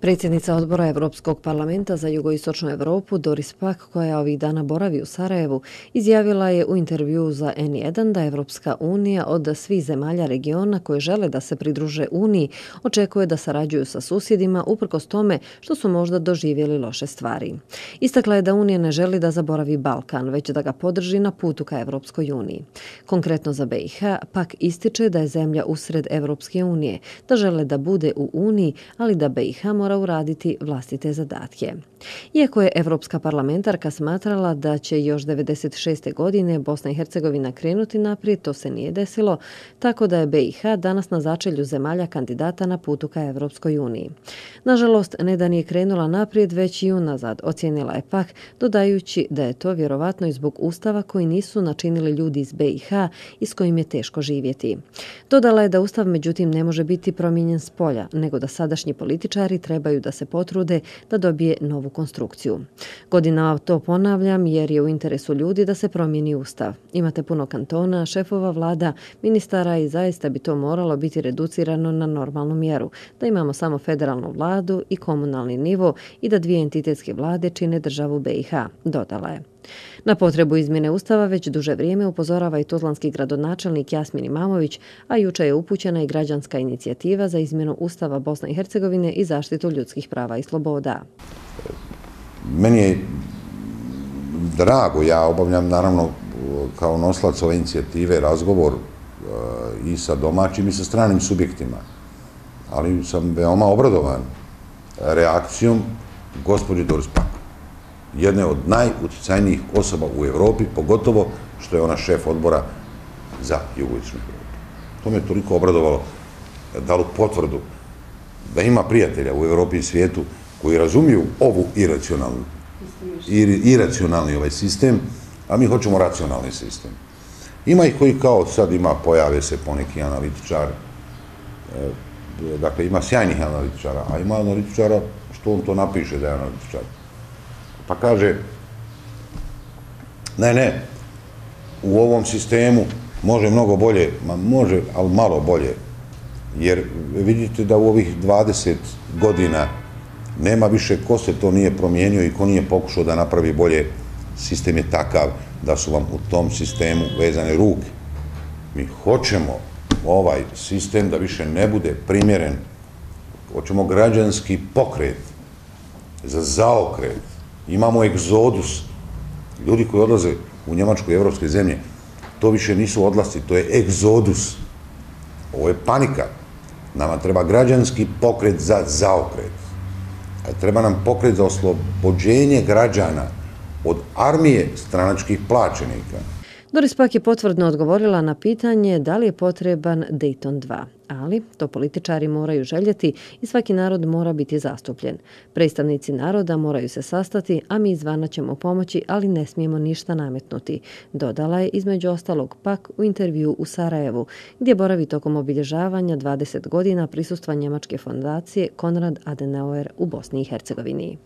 Predsjednica odbora Evropskog parlamenta za jugoistočnu Evropu Doris Pak, koja ovih dana boravi u Sarajevu, izjavila je u intervju za N1 da Evropska unija od svih zemalja regiona koje žele da se pridruže Uniji očekuje da sarađuju sa susjedima uprkos tome što su možda doživjeli loše stvari. Istakla je da Unija ne želi da zaboravi Balkan, već da ga podrži na putu ka Evropskoj uniji. Konkretno za BiH, Pak ističe da je zemlja usred Evropske unije, da žele da bude u Uniji, ali da BiH mora mora uraditi vlastite zadatke. Iako je Evropska parlamentarka smatrala da će još 96. godine Bosna i Hercegovina krenuti naprijed, to se nije desilo, tako da je BiH danas na začelju zemalja kandidata na putu ka Evropskoj uniji. Nažalost, ne da nije krenula naprijed, već i unazad, ocijenila je pak, dodajući da je to vjerovatno i zbog ustava koji nisu načinili ljudi iz BiH i s kojim je teško živjeti. Dodala je da ustav međutim ne može biti promijenjen s polja, nego da sadašnji političari trebaju da se potrude da dobije novu konstrukciju. Godina to ponavljam jer je u interesu ljudi da se promijeni ustav. Imate puno kantona, šefova vlada, ministara i zaista bi to moralo biti reducirano na normalnu mjeru, da imamo samo federalnu vladu i komunalni nivo i da dvije entitetske vlade čine državu BiH, dodala je. Na potrebu izmjene Ustava već duže vrijeme upozorava i tuzlanski gradonačelnik Jasmin Imamović, a juče je upućena i građanska inicijativa za izmjenu Ustava Bosne i Hercegovine i zaštitu ljudskih prava i sloboda. Meni je drago, ja obavljam naravno e, kao noslac ove inicijative razgovor e, i sa domaćim i sa stranim subjektima, ali sam veoma obradovan reakcijom gospođe Doris Pak jedne od najuticajnijih osoba u Evropi, pogotovo što je ona šef odbora za jugovičnu Evropu. To me toliko obradovalo, dalo potvrdu da ima prijatelja u Evropi i svijetu koji razumiju ovu iracionalnu, iracionalni ovaj sistem, a mi hoćemo racionalni sistem. Ima ih koji kao sad ima, pojave se poneki analitičar, e, dakle ima sjajnih analitičara, a ima analitičara što on to napiše da je analitičar. Pa kaže, ne, ne, u ovom sistemu može mnogo bolje, ma može, ali malo bolje, jer vidite da u ovih 20 godina nema više ko se to nije promijenio i ko nije pokušao da napravi bolje, sistem je takav da su vam u tom sistemu vezane ruke. Mi hoćemo ovaj sistem da više ne bude primjeren, hoćemo građanski pokret za zaokret, imamo egzodus, ljudi koji odlaze u Njemačku i evropske zemlje, to više nisu odlasti, to je egzodus. Ovo je panika. Nama treba građanski pokret za zaokret. Treba nam pokret za oslobođenje građana od armije stranačkih plaćenika. Doris Pak je potvrdno odgovorila na pitanje da li je potreban Dayton 2 ali to političari moraju željeti i svaki narod mora biti zastupljen. Predstavnici naroda moraju se sastati, a mi izvana ćemo pomoći, ali ne smijemo ništa nametnuti. Dodala je između ostalog pak u intervju u Sarajevu, gdje boravi tokom obilježavanja 20 godina prisustva Njemačke fondacije Konrad Adenauer u Bosni i Hercegovini.